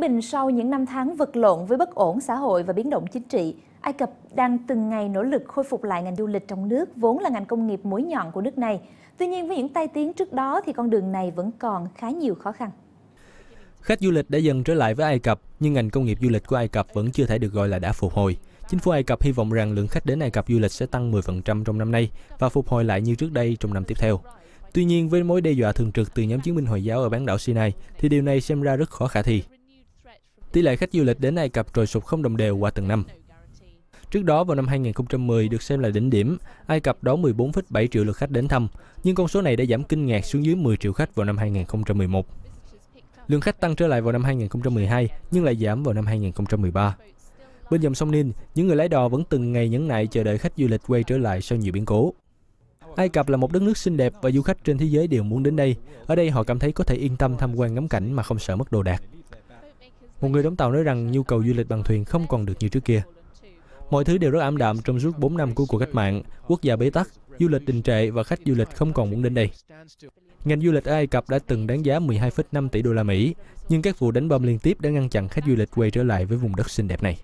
bình sau những năm tháng vật lộn với bất ổn xã hội và biến động chính trị, Ai Cập đang từng ngày nỗ lực khôi phục lại ngành du lịch trong nước, vốn là ngành công nghiệp mũi nhọn của nước này. Tuy nhiên với những tai tiếng trước đó thì con đường này vẫn còn khá nhiều khó khăn. Khách du lịch đã dần trở lại với Ai Cập, nhưng ngành công nghiệp du lịch của Ai Cập vẫn chưa thể được gọi là đã phục hồi. Chính phủ Ai Cập hy vọng rằng lượng khách đến Ai Cập du lịch sẽ tăng 10% trong năm nay và phục hồi lại như trước đây trong năm tiếp theo. Tuy nhiên, với mối đe dọa thường trực từ nhóm chiến binh Hồi giáo ở bán đảo Sinai, thì điều này xem ra rất khó khả thi. Tỷ lệ khách du lịch đến Ai Cập trồi sụt không đồng đều qua từng năm. Trước đó vào năm 2010 được xem là đỉnh điểm, Ai Cập đón 14,7 triệu lượt khách đến thăm, nhưng con số này đã giảm kinh ngạc xuống dưới 10 triệu khách vào năm 2011. Lượng khách tăng trở lại vào năm 2012 nhưng lại giảm vào năm 2013. Bên dòng sông Nin, những người lái đò vẫn từng ngày nhẫn nại chờ đợi khách du lịch quay trở lại sau nhiều biến cố. Ai Cập là một đất nước xinh đẹp và du khách trên thế giới đều muốn đến đây. Ở đây họ cảm thấy có thể yên tâm tham quan ngắm cảnh mà không sợ mất đồ đạc. Một người đóng tàu nói rằng nhu cầu du lịch bằng thuyền không còn được như trước kia. Mọi thứ đều rất ảm đạm trong suốt 4 năm của cuộc cách mạng, quốc gia bế tắc, du lịch đình trệ và khách du lịch không còn muốn đến đây. Ngành du lịch ở Ai Cập đã từng đáng giá 12,5 tỷ đô la Mỹ, nhưng các vụ đánh bom liên tiếp đã ngăn chặn khách du lịch quay trở lại với vùng đất xinh đẹp này.